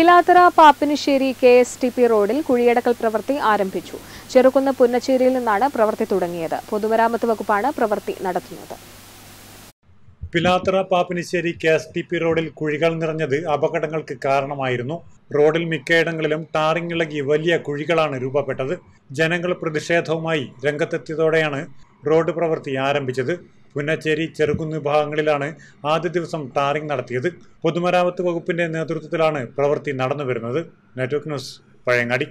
Pilathara Pappinisseri K S T P റോഡിൽ കുഴിയടക്കൽ പ്രവൃത്തി ആരംഭിച്ചു. ചെറുകുന്ന് പുന്നച്ചേരിയിൽ നിന്നാണ് പ്രവൃത്തി തുടങ്ങിയത്. പൊതുമരാമത്ത് വകുപ്പാണ് പ്രവൃത്തി നടത്തുന്നത്. Pilathara Pappinisseri K S T P റോഡിൽ കുഴികൾ നിറഞ്ഞത് അപകടങ്ങൾക്ക് കാരണമായിരുന്നു. റോഡിൽ മിക്കയിടങ്ങളിലും ടാറിംഗ് ഇളകി വലിയ കുഴികളാണ് രൂപപ്പെട്ടത്. ജനങ്ങൾ പ്രതിഷേധവുമായി രംഗത്തെത്തിയതോടെയാണ് റോഡ് പ്രവൃത്തി ആരംഭിച്ചത്. പുന്നച്ചേരി ചെറുകുന്ന് വിഭാഗങ്ങളിലാണ് ആദ്യ ദിവസം ടാറിംഗ് നടത്തിയത്. പൊതുമരാമത്ത് വകുപ്പിന്റെ നേതൃത്വത്തിലാണ് പ്രവൃത്തി നടന്നുവരുന്നത്. Network news Pazhayangadi.